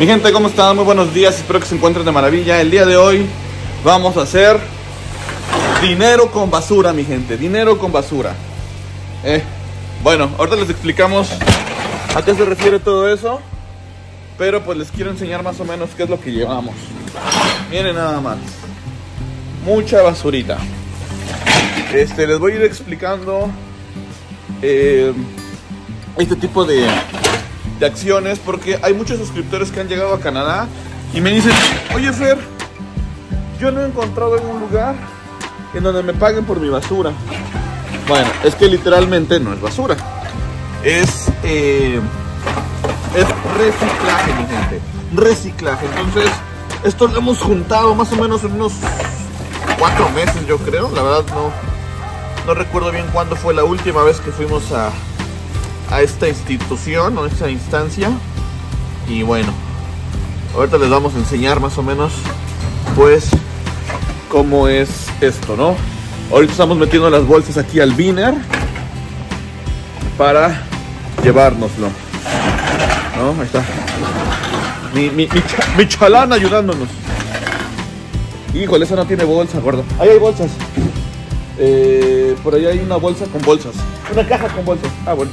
Mi gente, ¿cómo están? Muy buenos días, espero que se encuentren de maravilla. El día de hoy vamos a hacer dinero con basura, mi gente, dinero con basura. Eh, bueno, ahorita les explicamos a qué se refiere todo eso, pero pues les quiero enseñar más o menos qué es lo que llevamos. Miren nada más, mucha basurita. Este, les voy a ir explicando eh, este tipo de, de acciones porque hay muchos suscriptores que han llegado a Canadá y me dicen, oye Fer, yo no he encontrado algún lugar en donde me paguen por mi basura. Bueno, es que literalmente no es basura. Es, eh, es reciclaje, mi gente. Reciclaje. Entonces, esto lo hemos juntado más o menos en unos cuatro meses, yo creo. La verdad no, no recuerdo bien cuándo fue la última vez que fuimos a, a esta institución o esta instancia. Y bueno, ahorita les vamos a enseñar más o menos, pues, cómo es esto, ¿no? Ahorita estamos metiendo las bolsas aquí al biner para llevárnoslo. ¿No? Ahí está. Mi, mi, mi, mi chalán ayudándonos. Híjole, esa no tiene bolsa, gordo. Ahí hay bolsas. Eh, por ahí hay una bolsa con bolsas. Una caja con bolsas. Ah, bueno.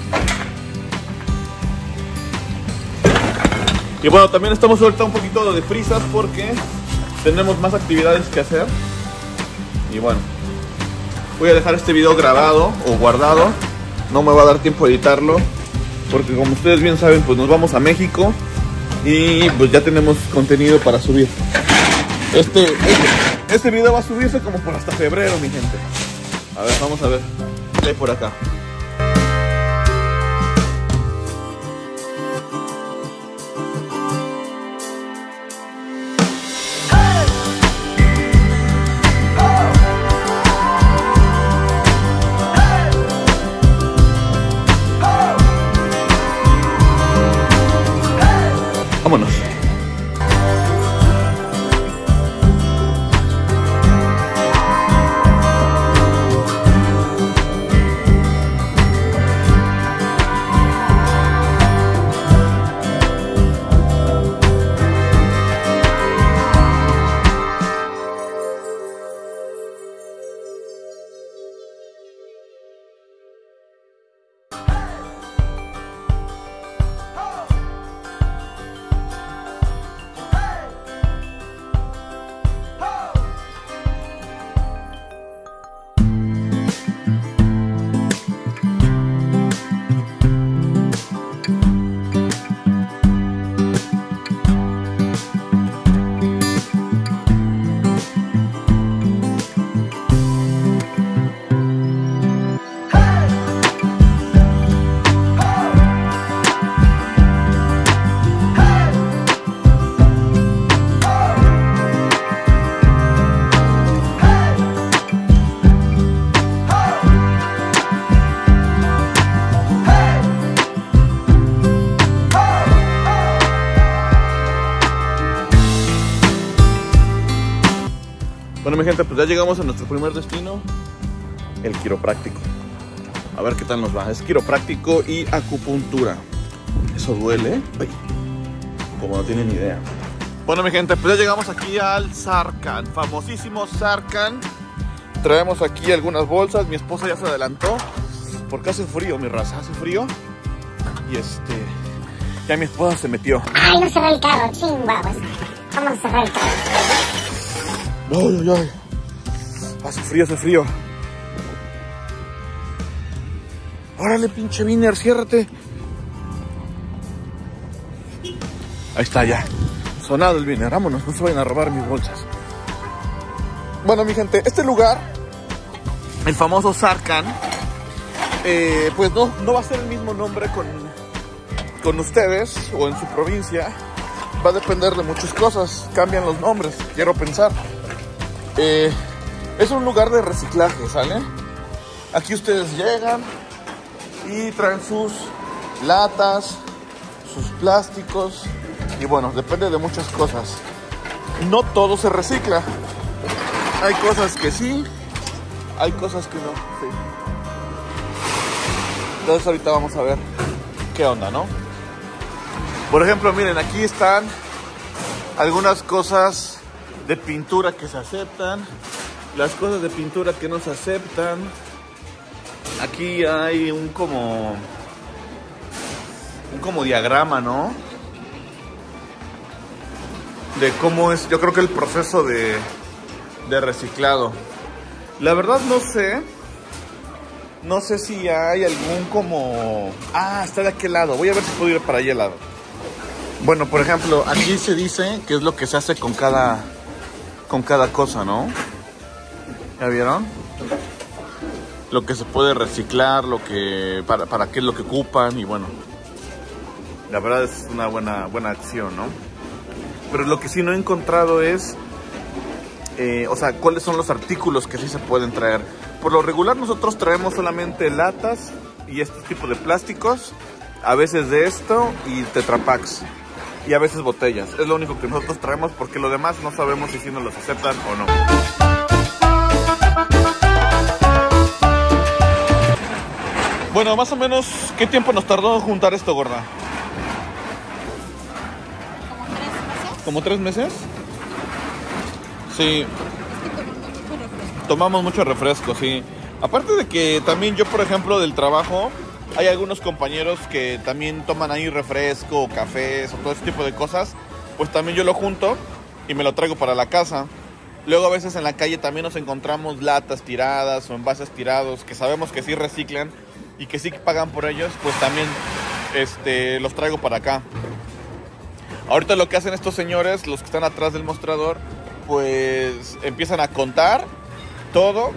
Y bueno, también estamos ahorita un poquito de frisas porque tenemos más actividades que hacer. Y bueno, voy a dejar este video grabado o guardado. No me va a dar tiempo a editarlo porque como ustedes bien saben, pues nos vamos a México y pues ya tenemos contenido para subir. Este, este, este video va a subirse como por hasta febrero, mi gente. A ver, vamos a ver. ¿Qué hay por acá? Bueno, mi gente, pues ya llegamos a nuestro primer destino, el quiropráctico. A ver qué tal nos va. Es quiropráctico y acupuntura. Eso duele, Ay, como no tienen idea. Bueno, mi gente, pues ya llegamos aquí al Sarkan, famosísimo Sarkan. Traemos aquí algunas bolsas. Mi esposa ya se adelantó porque hace frío, mi raza, hace frío. Y este, ya mi esposa se metió. Ay, no cerré el carro, chinguaguas. Vamos a cerrar el carro. Ay, ay, ay. Hace frío, hace frío. Órale, pinche Viner, ciérrate. Ahí está ya. Sonado el Viner, vámonos, no se vayan a robar mis bolsas. Bueno, mi gente, este lugar, el famoso Sarkan, eh, pues no, no va a ser el mismo nombre con, con ustedes o en su provincia. Va a depender de muchas cosas. Cambian los nombres, quiero pensar. Eh, es un lugar de reciclaje, ¿sale? Aquí ustedes llegan y traen sus latas, sus plásticos y bueno, depende de muchas cosas. No todo se recicla. Hay cosas que sí, hay cosas que no. Entonces ahorita vamos a ver qué onda, ¿no? Por ejemplo, miren, aquí están algunas cosas de pintura que se aceptan, las cosas de pintura que no se aceptan. Aquí hay un como un como diagrama, ¿no? De cómo es, yo creo que el proceso de, de reciclado. La verdad no sé. No sé si hay algún como... Ah, está de aquel lado. Voy a ver si puedo ir para allá al lado. Bueno, por ejemplo, aquí se dice qué es lo que se hace con cada con cada cosa, ¿no? ¿Ya vieron? Lo que se puede reciclar, lo que para, para qué es lo que ocupan y bueno. La verdad es una buena buena acción, ¿no? Pero lo que sí no he encontrado es eh, o sea, cuáles son los artículos que sí se pueden traer. Por lo regular nosotros traemos solamente latas y este tipo de plásticos, a veces de esto y tetrapacks y a veces botellas. Es lo único que nosotros traemos porque lo demás no sabemos si sí nos los aceptan o no. Bueno, más o menos, ¿qué tiempo nos tardó juntar esto, gorda? Como tres meses. Sí, tomamos mucho refresco, sí. Aparte de que también yo, por ejemplo, del trabajo, hay algunos compañeros que también toman ahí refresco, cafés o todo ese tipo de cosas. Pues también yo lo junto y me lo traigo para la casa. Luego a veces en la calle también nos encontramos latas tiradas o envases tirados que sabemos que sí reciclan y que sí pagan por ellos, pues también este, los traigo para acá. Ahorita lo que hacen estos señores, los que están atrás del mostrador, pues empiezan a contar todo,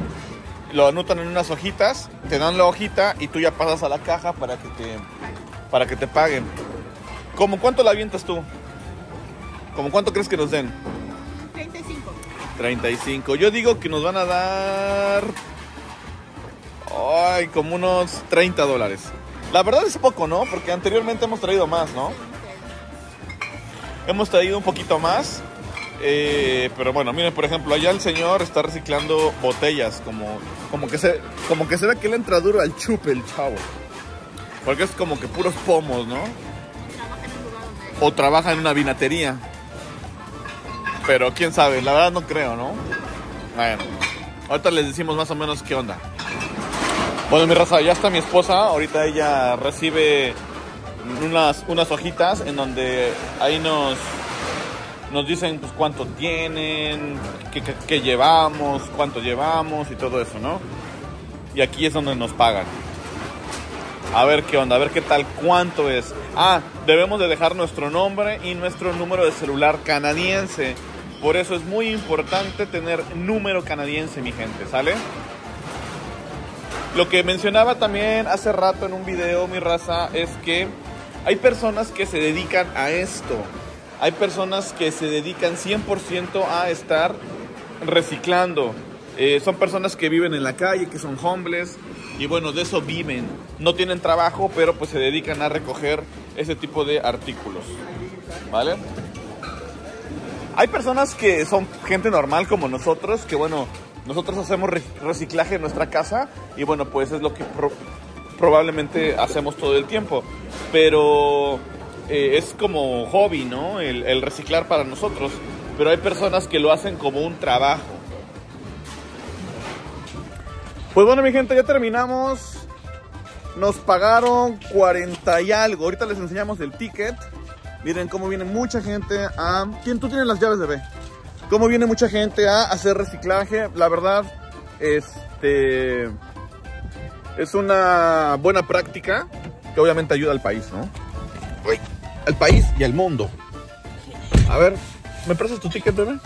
lo anotan en unas hojitas, te dan la hojita y tú ya pasas a la caja para que te, para que te paguen. ¿Cómo cuánto la avientas tú? ¿Cómo cuánto crees que nos den? 35. 35. Yo digo que nos van a dar. Ay, como unos 30 dólares. La verdad es poco, ¿no? Porque anteriormente hemos traído más, ¿no? Hemos traído un poquito más. Eh, pero bueno, miren, por ejemplo, allá el señor está reciclando botellas. Como, como, que, se, como que será que le entra duro al chupe el chavo. Porque es como que puros pomos, ¿no? O trabaja en una vinatería. Pero quién sabe, la verdad no creo, ¿no? Bueno, ahorita les decimos más o menos qué onda. Bueno, mi raza, ya está mi esposa. Ahorita ella recibe unas, unas hojitas en donde ahí nos, nos dicen pues cuánto tienen, qué, llevamos, cuánto llevamos y todo eso, ¿no? Y aquí es donde nos pagan. A ver qué onda, a ver qué tal, cuánto es. Ah, debemos de dejar nuestro nombre y nuestro número de celular canadiense. Por eso es muy importante tener número canadiense, mi gente, ¿sale? Lo que mencionaba también hace rato en un video, mi raza, es que hay personas que se dedican a esto. Hay personas que se dedican 100% a estar reciclando. Eh, son personas que viven en la calle, que son homeless y bueno, de eso viven. No tienen trabajo, pero pues se dedican a recoger ese tipo de artículos. ¿Vale? Hay personas que son gente normal como nosotros, que bueno, nosotros hacemos re- reciclaje en nuestra casa y bueno, pues es lo que pro- probablemente hacemos todo el tiempo. Pero eh, es como hobby, ¿no? El, el reciclar para nosotros. Pero hay personas que lo hacen como un trabajo. Pues bueno, mi gente, ya terminamos. Nos pagaron 40 y algo. Ahorita les enseñamos el ticket. Miren cómo viene mucha gente a... ¿Quién tú tienes las llaves, bebé? Cómo viene mucha gente a hacer reciclaje. La verdad, este... Es una buena práctica que obviamente ayuda al país, ¿no? Uy, al país y al mundo. A ver, ¿me prestas tu ticket, bebé?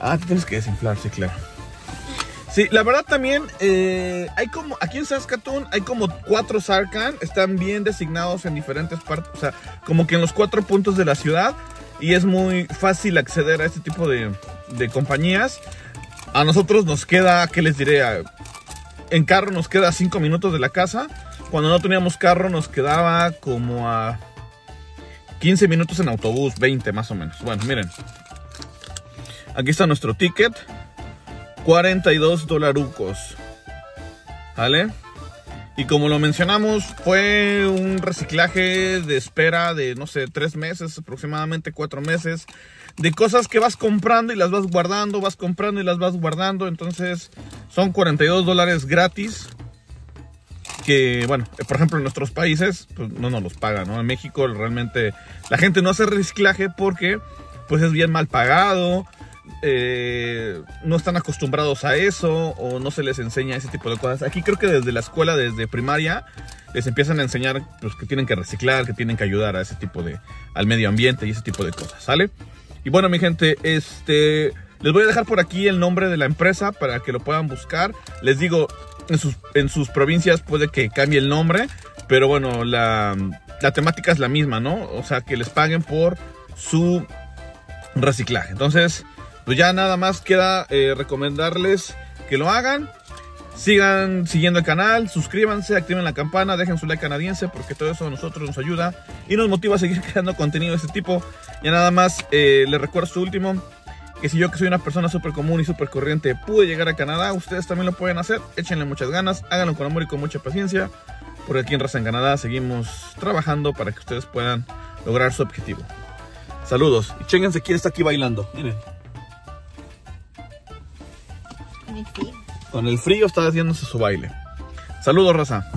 Ah, te tienes que desinflar, sí, claro. Sí, la verdad también eh, hay como, aquí en Saskatoon hay como cuatro Sarkan, están bien designados en diferentes partes, o sea, como que en los cuatro puntos de la ciudad y es muy fácil acceder a este tipo de, de compañías. A nosotros nos queda, ¿qué les diré? En carro nos queda cinco minutos de la casa. Cuando no teníamos carro nos quedaba como a 15 minutos en autobús, 20 más o menos. Bueno, miren. Aquí está nuestro ticket. 42 dolarucos. ¿Vale? Y como lo mencionamos, fue un reciclaje de espera de, no sé, tres meses, aproximadamente cuatro meses, de cosas que vas comprando y las vas guardando, vas comprando y las vas guardando. Entonces, son 42 dólares gratis. Que, bueno, por ejemplo, en nuestros países, pues no nos los pagan, ¿no? En México realmente la gente no hace reciclaje porque, pues es bien mal pagado eh, no están acostumbrados a eso o no se les enseña ese tipo de cosas. Aquí creo que desde la escuela, desde primaria, les empiezan a enseñar pues, que tienen que reciclar, que tienen que ayudar a ese tipo de, al medio ambiente y ese tipo de cosas, ¿sale? Y bueno, mi gente, este, les voy a dejar por aquí el nombre de la empresa para que lo puedan buscar. Les digo, en sus, provincias puede que cambie el nombre, pero bueno, la, la temática es la misma, ¿no? O sea, que les paguen por su reciclaje. Entonces, pues ya nada más queda eh, recomendarles que lo hagan. Sigan siguiendo el canal, suscríbanse, activen la campana, dejen su like canadiense porque todo eso a nosotros nos ayuda y nos motiva a seguir creando contenido de este tipo. Ya nada más eh, les recuerdo su último, que si yo que soy una persona súper común y súper corriente pude llegar a Canadá, ustedes también lo pueden hacer, échenle muchas ganas, háganlo con amor y con mucha paciencia, porque aquí en Raza en Canadá seguimos trabajando para que ustedes puedan lograr su objetivo. Saludos y chénganse quién está aquí bailando, miren. Con el frío está haciéndose su baile. Saludos, raza.